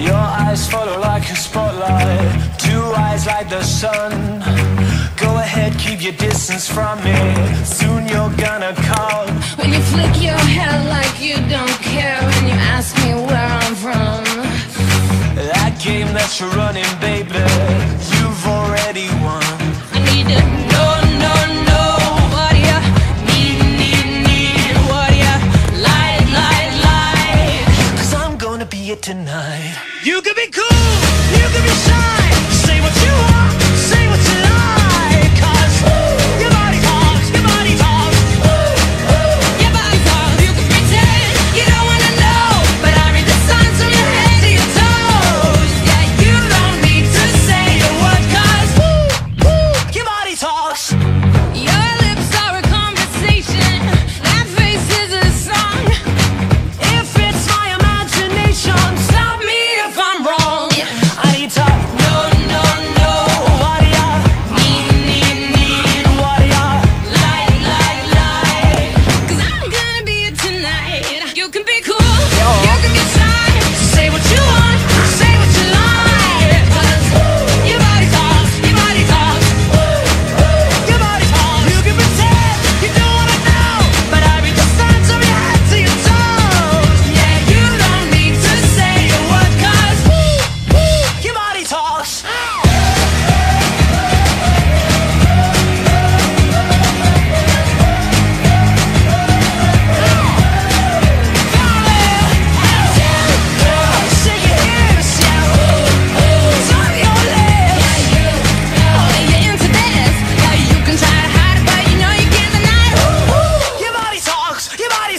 Your eyes follow like a spotlight. Two eyes like the sun. Go ahead, keep your distance from me Soon you're gonna call. When you flick your hair like you don't care When you ask me where I'm from. That game that you're running, baby You've already won. I need a tonight. You could be cool, you could be shy.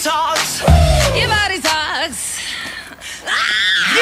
talks. Your body talks. Ah!